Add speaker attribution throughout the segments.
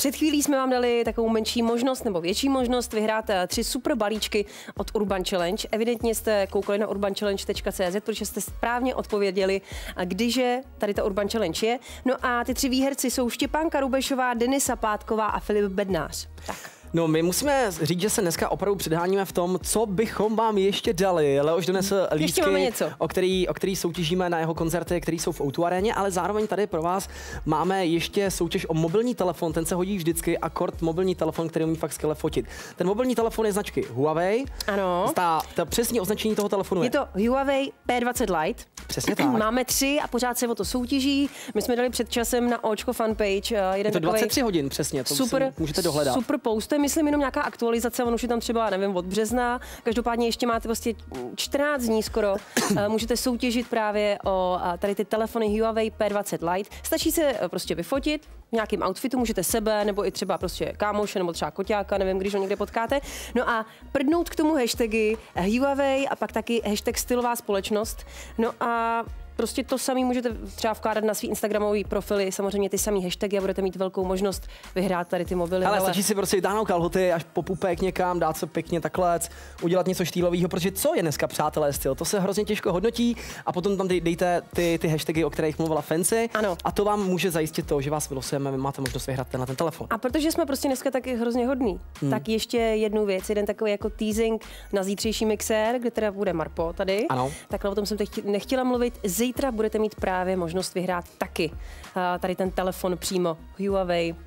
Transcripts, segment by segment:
Speaker 1: Před chvílí jsme vám dali takovou menší možnost nebo větší možnost vyhrát eh, tři super balíčky od Urban Challenge. Evidentně jste koukali na urbanchallenge.cz, protože jste správně odpověděli, kdyže tady ta Urban Challenge je. No a ty tři výherci jsou Štěpán Karubešová, Denisa Pátková a Filip Bednář. Tak.
Speaker 2: No, my musíme říct, že se dneska opravdu předháníme v tom, co bychom vám ještě dali. Leoš donesl lístky,
Speaker 1: něco.
Speaker 2: O, který, o který soutěžíme na jeho koncerty, které jsou v Outu aréně, ale zároveň tady pro vás máme ještě soutěž o mobilní telefon, ten se hodí vždycky, a kort mobilní telefon, který umí fakt skvěle fotit. Ten mobilní telefon je značky Huawei.
Speaker 1: Ano.
Speaker 2: Ta, ta přesní označení toho telefonu je.
Speaker 1: Je to Huawei P20 Lite.
Speaker 2: Přesně tak.
Speaker 1: Máme tři a pořád se o to soutěží. My jsme dali před časem na Očko fanpage. eh, Jeden
Speaker 2: je to
Speaker 1: takovej
Speaker 2: 23 hodin přesně, to
Speaker 1: super,
Speaker 2: si můžete dohledat.
Speaker 1: Super post, to je myslím jenom nějaká aktualizace, on už je tam třeba, nevím, od března. Každopádně ještě máte vlastně 14 dní skoro. Eh, Můžete soutěžit právě o eh, tady ty telefony Huawei P20 Lite. Stačí se prostě vyfotit v nějakým outfitu, můžete sebe, nebo i třeba prostě kámoše, nebo třeba koťáka, nevím, když ho někde potkáte. No a prdnout k tomu hashtagy Huawei a pak taky hashtag stylová společnost. No a Prostě to samý můžete třeba vkládat na svý Instagramový profily, samozřejmě ty samý hashtagy a budete mít velkou možnost vyhrát tady ty mobily.
Speaker 2: Ale stačí si prostě vytáhnout kalhoty až po pupek někam, dát se pěkně takhle, udělat něco štýlového, protože co je dneska přátelé styl? To se hrozně těžko hodnotí a potom tam dej- dejte ty, ty hashtagy, o kterých mluvila Fancy.
Speaker 1: Ano.
Speaker 2: A to vám může zajistit to, že vás vylosujeme, vy máte možnost vyhrát ten na ten telefon.
Speaker 1: A protože jsme prostě dneska taky hrozně hodný, hmm. tak ještě jednu věc, jeden takový jako teasing na zítřejší mixér, kde teda bude Marpo tady.
Speaker 2: Ano.
Speaker 1: Takhle o tom jsem teď nechtěla mluvit. Zítra budete mít právě možnost vyhrát taky uh, tady ten telefon přímo Huawei uh,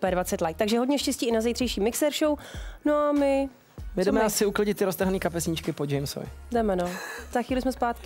Speaker 1: P20 Lite. Takže hodně štěstí i na zítřejší mixer show. No a my...
Speaker 2: My jdeme
Speaker 1: my?
Speaker 2: asi uklidit ty roztrhané kapesníčky po Jamesovi.
Speaker 1: Jdeme no. Za chvíli jsme zpátky.